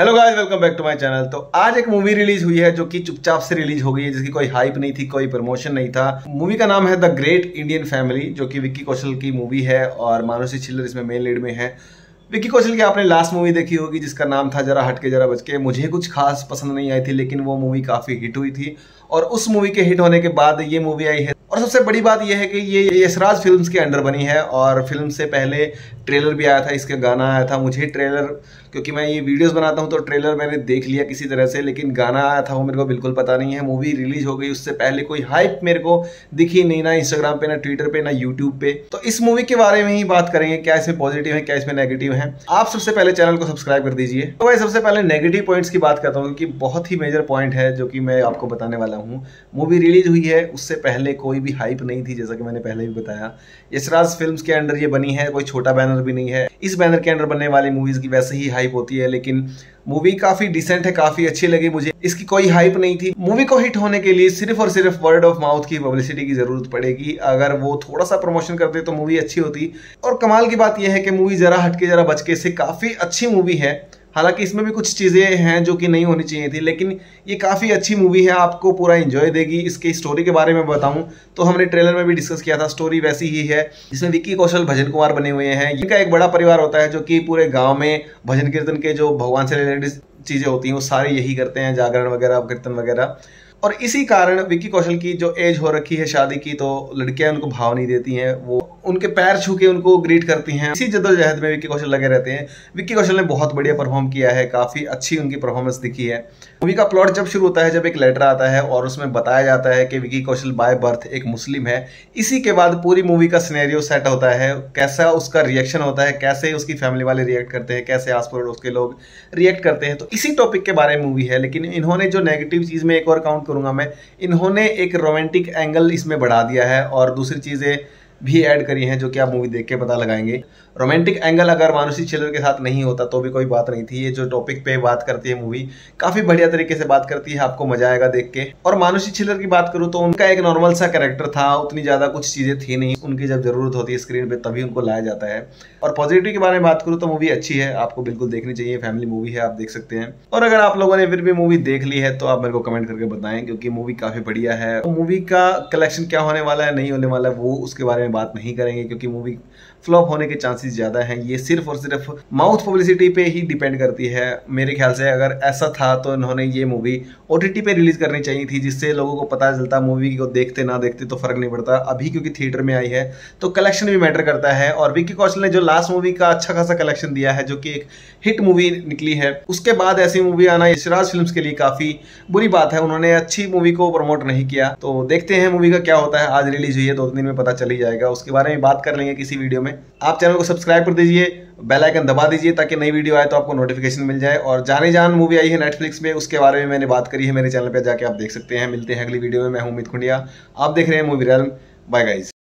Hello guys welcome back to my channel तो आज एक मूवी रिलीज़ हुई है जो कि चुपचाप से रिलीज़ हो गई है, जिसकी कोई हाइप नहीं थी, कोई प्रमोशन नहीं था। मूवी का नाम है द ग्रेट इंडियन फैमिली जो कि विक्की कौशल की मूवी है और मानुषी छिल्लर इसमें मेन लीड में है। विक्की कौशल की आपने लास्ट मूवी देखी होगी, जिसका नाम था जरा हटके, जरा बच के मुझे कुछ खास पसंद नहीं आई थी, लेकिन वो मूवी काफ़ी हिट हुई थी। और उस मूवी के हिट होने के बाद ये मूवी आई है और सबसे बड़ी बात यह है कि ये यशराज फिल्म्स के अंडर बनी है और फ़िल्म से पहले ट्रेलर भी आया था, इसका गाना आया था। मुझे ट्रेलर, क्योंकि मैं ये वीडियोस बनाता हूँ तो ट्रेलर मैंने देख लिया किसी तरह से, लेकिन गाना आया था वो मेरे को बिल्कुल पता नहीं है। मूवी रिलीज़ हो गई, उससे पहले कोई हाइप मेरे को दिखी नहीं, ना इंस्टाग्राम पे, ना ट्विटर पे, ना यूट्यूब पे। तो इस मूवी के बारे में ही बात करेंगे, क्या इसमें पॉजिटिव है, क्या इसमें नेगेटिव है। आप सबसे पहले चैनल को सब्सक्राइब कर दीजिए। तो भाई, सबसे पहले नेगेटिव पॉइंट्स की बात करता हूँ, क्योंकि बहुत ही मेजर पॉइंट है, जो कि मैं आपको बताने वाला हूँ। मूवी रिलीज़ हुई है, उससे पहले कोई भी हाइप नहीं थी, जैसा कि मैंने पहले भी बताया। यशराज फ़िल्म के अंडर ये बनी है, कोई छोटा बैनर भी नहीं है। इस बैनर के अंडर बनने वाली मूवीज़ की वैसे ही हाइप होती है, लेकिन मूवी काफ़ी डिसेंट है, काफ़ी अच्छी लगी मुझे। इसकी कोई हाइप नहीं थी। मूवी को हिट होने के लिए सिर्फ़ और सिर्फ़ वर्ड ऑफ़ माउथ की पब्लिसिटी की ज़रूरत पड़ेगी। अगर वो थोड़ा सा प्रमोशन करते तो मूवी अच्छी होती। और कमाल की बात यह है कि मूवी जरा हटके जरा बचके से काफ़ी अच्छी मूवी है। हालाँकि इसमें भी कुछ चीज़ें हैं जो कि नहीं होनी चाहिए थी, लेकिन ये काफ़ी अच्छी मूवी है, आपको पूरा इन्जॉय देगी। इसके स्टोरी के बारे में बताऊँ तो हमने ट्रेलर में भी डिस्कस किया था स्टोरी वैसी ही है, जिसमें विक्की कौशल भजन कुमार बने हुए हैं। इनका एक बड़ा परिवार होता है, जो कि पूरे गाँव में भजन कीर्तन के जो भगवान से रिलेटेड चीज़ें होती हैं, वो सारे यही करते हैं, जागरण वगैरह कीर्तन वगैरह। और इसी कारण विक्की कौशल की जो एज हो रखी है शादी की तो लड़कियाँ उनको भाव नहीं देती हैं, वो उनके पैर छू के उनको ग्रीट करती हैं। इसी जद्दोजहद में विक्की कौशल लगे रहते हैं। विक्की कौशल ने बहुत बढ़िया परफॉर्म किया है, काफ़ी अच्छी उनकी परफॉर्मेंस दिखी है। मूवी का प्लॉट जब शुरू होता है, जब एक लेटर आता है और उसमें बताया जाता है कि विक्की कौशल बाय बर्थ एक मुस्लिम है, इसी के बाद पूरी मूवी का सिनेरियो सेट होता है, कैसा उसका रिएक्शन होता है, कैसे उसकी फैमिली वाले रिएक्ट करते हैं, कैसे आस पड़ोस के लोग रिएक्ट करते हैं। तो इसी टॉपिक के बारे में मूवी है, लेकिन इन्होंने जो नेगेटिव चीज़ में एक और काउंट करूँगा मैं। इन्होंने एक रोमांटिक एंगल इसमें बढ़ा दिया है और दूसरी चीज़ें भी ऐड करी हैं जो कि आप मूवी देख के पता लगाएँगे। रोमांटिक एंगल अगर मानुषी छिलर के साथ नहीं होता तो भी कोई बात नहीं थी। ये जो टॉपिक पे बात करती है मूवी काफ़ी बढ़िया तरीके से बात करती है, आपको मज़ा आएगा देख के। और मानुषी छिलर की बात करूँ तो उनका एक नॉर्मल सा कैरेक्टर था, उतनी ज़्यादा कुछ चीज़ें थी नहीं। उनकी जब ज़रूरत होती है स्क्रीन पे, तभी उनको लाया जाता है। और पॉजिटिव के बारे में बात करूँ तो मूवी अच्छी है, आपको बिल्कुल देखनी चाहिए। फैमिली मूवी है, आप देख सकते हैं। और अगर आप लोगों ने फिर भी मूवी देख ली है तो आप मेरे को कमेंट करके बताएँ, क्योंकि मूवी काफ़ी बढ़िया है। मूवी का कलेक्शन क्या होने वाला है, नहीं होने वाला है, वो उसके बारे में बात नहीं करेंगे क्योंकि मूवी फ्लॉप होने के चांसेस ज़्यादा हैं। ये सिर्फ़ और सिर्फ़ माउथ पब्लिसिटी पे ही डिपेंड करती है। मेरे ख्याल से अगर ऐसा था तो इन्होंने ये मूवी ओटीटी पे रिलीज़ करनी चाहिए थी, जिससे लोगों को पता चलता मूवी को देखते ना देखते तो फ़र्क नहीं पड़ता। अभी क्योंकि थिएटर में आई है तो कलेक्शन भी मैटर करता है। और विक्की कौशल ने जो लास्ट मूवी का अच्छा खासा कलेक्शन दिया है, जो कि एक हिट मूवी निकली है, उसके बाद ऐसी मूवी आना यशराज फ़िल्म के लिए काफ़ी बुरी बात है। उन्होंने अच्छी मूवी को प्रमोट नहीं किया। तो देखते हैं मूवी का क्या होता है। आज रिलीज़ हुई है, दो तीन दिन में पता चल जाएगा। उसके बारे में बात कर लेंगे किसी वीडियो में। आप चैनल को सब्सक्राइब कर दीजिए, बेल आइकन दबा दीजिए ताकि नई वीडियो आए तो आपको नोटिफिकेशन मिल जाए। और जाने जान मूवी आई है नेटफ्लिक्स में, उसके बारे में मैंने बात करी है मेरे चैनल पर जाकर आप देख सकते हैं। मिलते हैं अगली वीडियो में। मैं हूँ उमित खुंडिया आप देख रहे हैं मूवी रैल बाय गाइज़